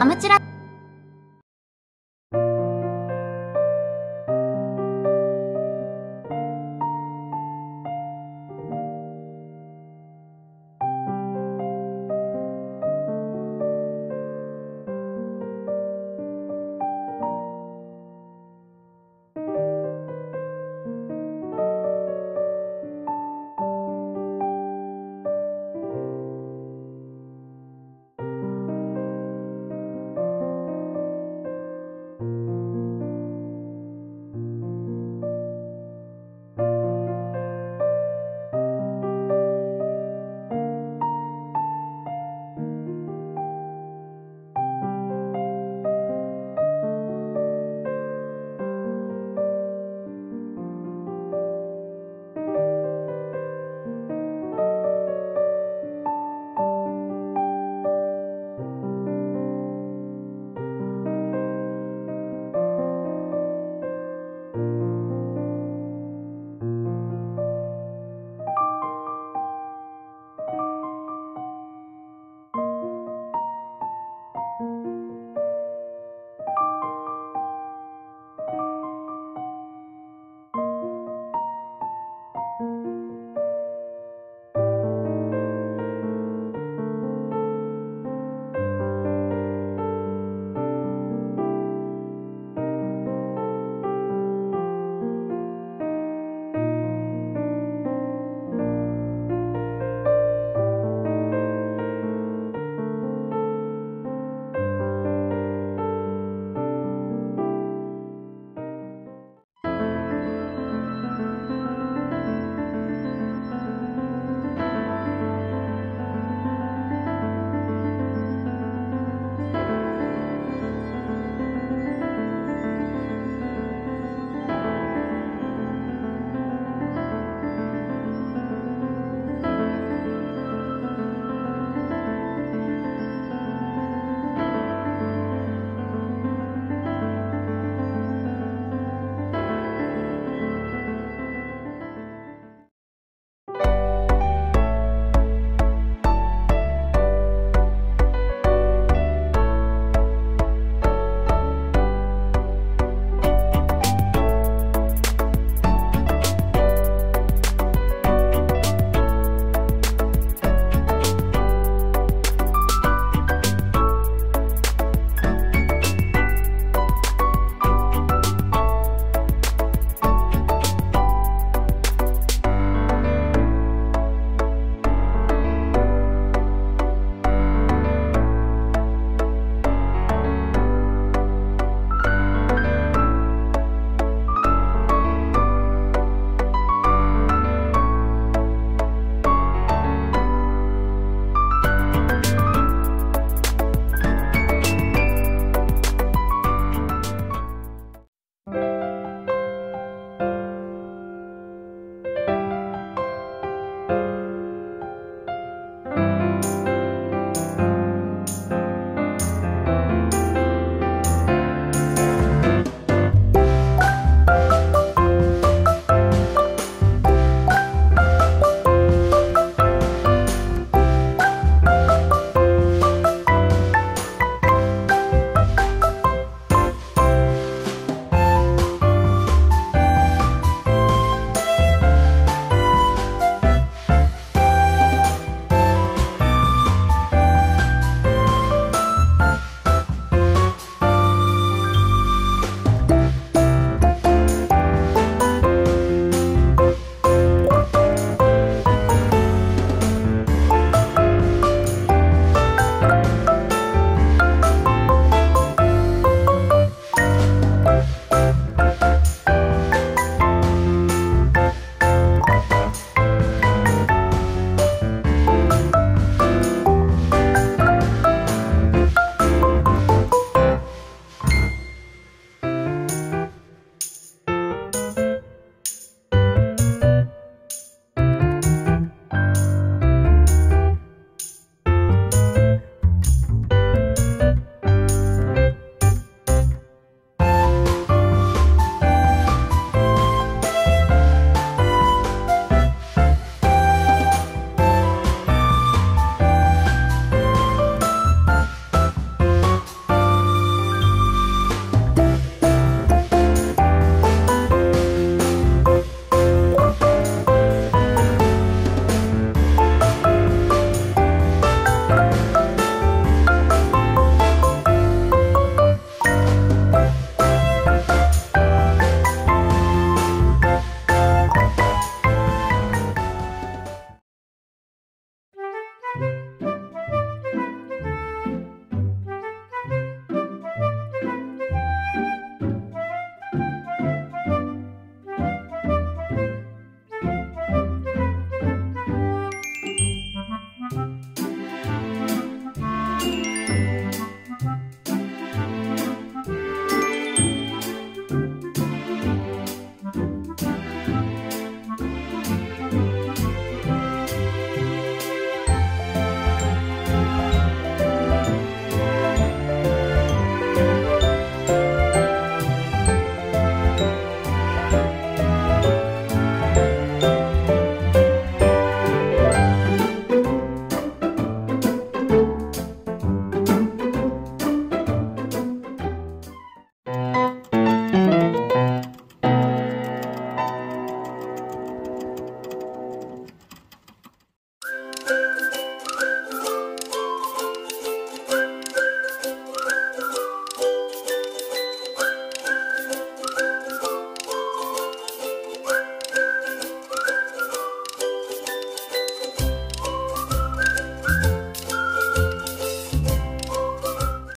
アマチュラ